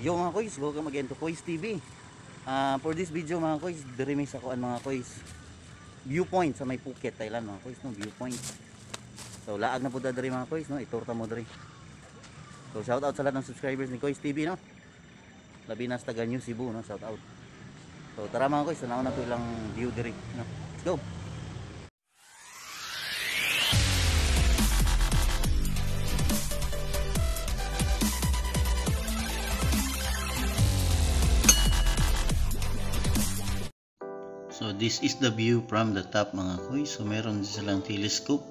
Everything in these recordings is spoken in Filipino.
Yo mga koys, go ka to Koys TV. Ah, for this video mga koys, diri may sakuan mga koys. Viewpoint sa may Phuket, Thailand mga koys, no, viewpoint. So laag na po da diri mga koys, no, iturta mo diri. So shout out sa lahat ng subscribers ni Koys TV, no. Labi na sa taga New Cebu, no, shout out. So tara mga koys, tanaw na to ilang view diri, no. Let's go. So this is the view from the top mga koy. So meron din silang telescope.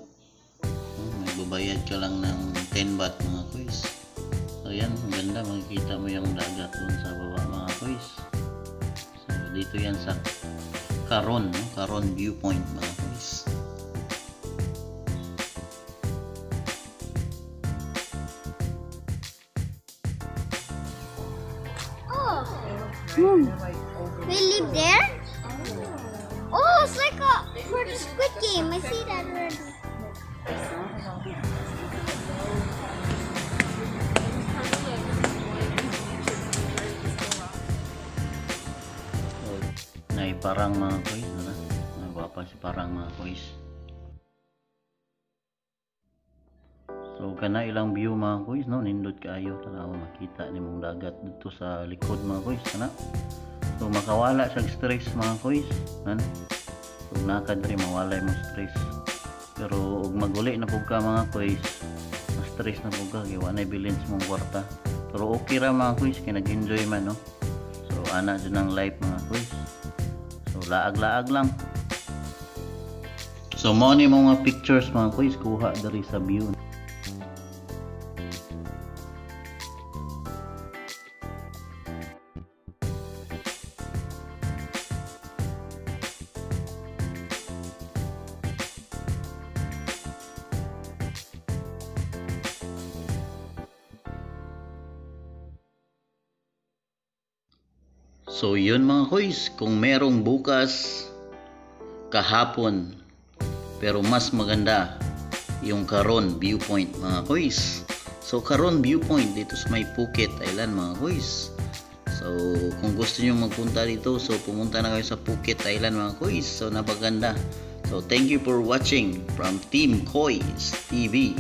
Oh, may babayad ka lang ng 10 baht mga koy. So yan, ang ganda. Makikita mo yung dagat dun sa baba mga koy. So dito yan sa Caron, no? Caron viewpoint mga koy. Oh, they live there? For the Squid Game. I see that already. Nay parang mga koy. Ano? Nagwapa si parang mga koy. So kana ilang view mga koy, no? Nindot kaayo tanaw makita nimong dagat dito sa likod mga koy, kana. So makawala sa stress mga koy, nan. Kung nakad rin mawalay mo stress. Pero ug maguli na pug ka mga koy, na stress na pug ka kay wa na bilins mong kwarta. Pero okay ra mga koy, kay nag-enjoy man no. So ana dyan ang life mga koy. So laag-laag lang. So mo ni mga pictures mga koy, kuha dari sa view. So yun mga koys, kung merong bukas kahapon pero mas maganda yung Caron viewpoint mga koys. So Caron viewpoint dito sa may Phuket Island mga koys. So kung gusto niyo magpunta dito, so pumunta na kayo sa Phuket Island mga koys. So napaganda. So thank you for watching from Team Koys TV.